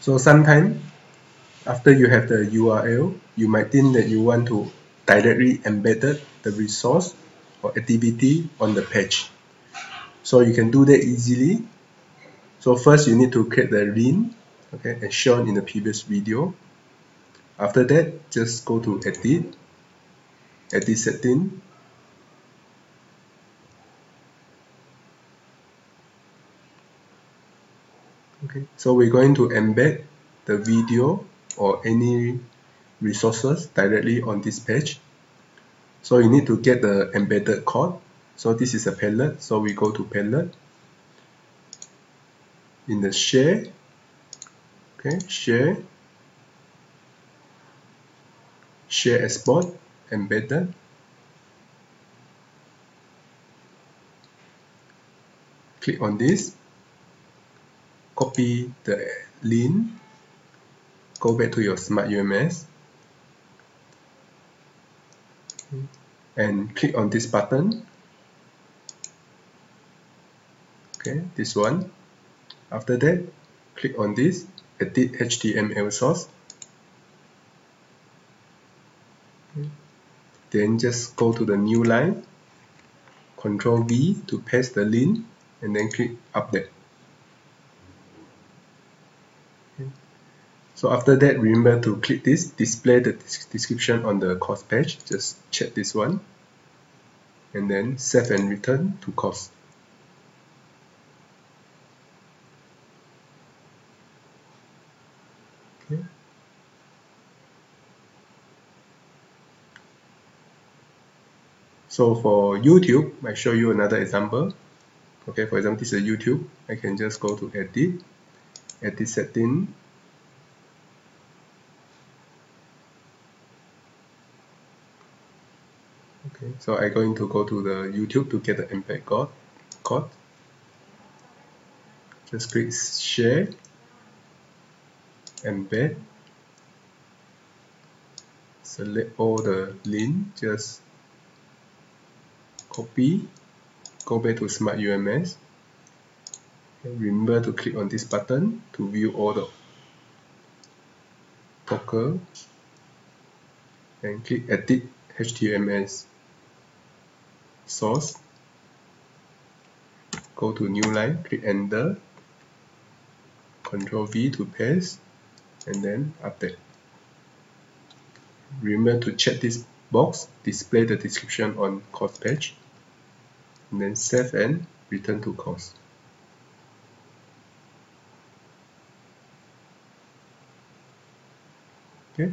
So sometimes after you have the URL, you might think that you want to directly embed the resource or activity on the page. So you can do that easily. So first you need to create the link, okay, as shown in the previous video. After that, just go to edit, edit setting, okay. So we're going to embed the video or any resources directly on this page. So you need to get the embedded code so this is a Padlet. So we go to Padlet. In the share. Okay share. Share export embedded. Click on this copy the link, go back to your Smart UMS, and click on this button. Okay, this one. After that, click on this, edit HTML source. Then just go to the new line, Control V to paste the link, and then click update. So after that, remember to click this, display the description on the course page. Just check this one. And then save and return to course. Okay. So for YouTube, I show you another example. Okay, for example, this is YouTube. I can just go to edit, edit setting, okay. So I'm going to go to the YouTube to get the embed code just click share. Embed. Select all the link. Just copy. Go back to smart UMS remember to click on this button to view all the Docker. And click edit HTML source. Go to new line click enter. Control V to paste and then update. Remember to check this box display the description on course page and then save and return to course. Okay